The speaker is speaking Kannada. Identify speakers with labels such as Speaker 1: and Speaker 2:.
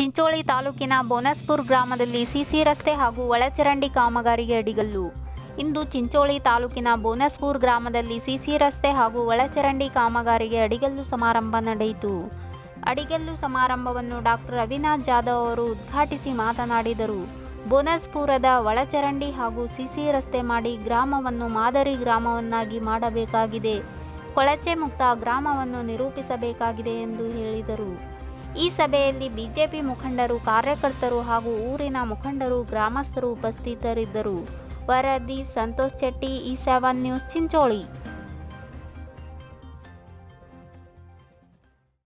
Speaker 1: ಚಿಂಚೋಳಿ ತಾಲೂಕಿನ ಬೋನಸ್ಪುರ್ ಗ್ರಾಮದಲ್ಲಿ ಸಿಸಿ ರಸ್ತೆ ಹಾಗೂ ಒಳಚರಂಡಿ ಕಾಮಗಾರಿಗೆ ಅಡಿಗಲ್ಲು. ಇಂದು ಚಿಂಚೋಳಿ ತಾಲೂಕಿನ ಬೋನಸ್ಪುರ್ ಗ್ರಾಮದಲ್ಲಿ ಸಿಸಿ ರಸ್ತೆ ಹಾಗೂ ಒಳಚರಂಡಿ ಕಾಮಗಾರಿಗೆ ಅಡಿಗಲ್ಲು ಸಮಾರಂಭ ನಡೆಯಿತು. ಅಡಿಗಲ್ಲು ಸಮಾರಂಭವನ್ನು ಡಾಕ್ಟರ್ ಅವಿನಾಶ್ ಜಾಧವ್ ಅವರು ಉದ್ಘಾಟಿಸಿ ಮಾತನಾಡಿದರು. ಬೋನಸ್ಪುರದ ಒಳಚರಂಡಿ ಹಾಗೂ ಸಿಸಿ ರಸ್ತೆ ಮಾಡಿ ಗ್ರಾಮವನ್ನು ಮಾದರಿ ಗ್ರಾಮವನ್ನಾಗಿ ಮಾಡಬೇಕಾಗಿದೆ. ಕೊಳಚೆ ಮುಕ್ತ ಗ್ರಾಮವನ್ನು ನಿರೂಪಿಸಬೇಕಾಗಿದೆ ಎಂದು ಹೇಳಿದರು. ಈ ಸಭೆಯಲ್ಲಿ ಬಿಜೆಪಿ ಮುಖಂಡರು, ಕಾರ್ಯಕರ್ತರು ಹಾಗೂ ಊರಿನ ಮುಖಂಡರು, ಗ್ರಾಮಸ್ಥರು ಉಪಸ್ಥಿತರಿದ್ದರು. ವರದಿ, ಸಂತೋಷ್ ಶೆಟ್ಟಿ ಈ ಸೆವೆನ್ ನ್ಯೂಸ್, ಚಿಂಚೋಳಿ.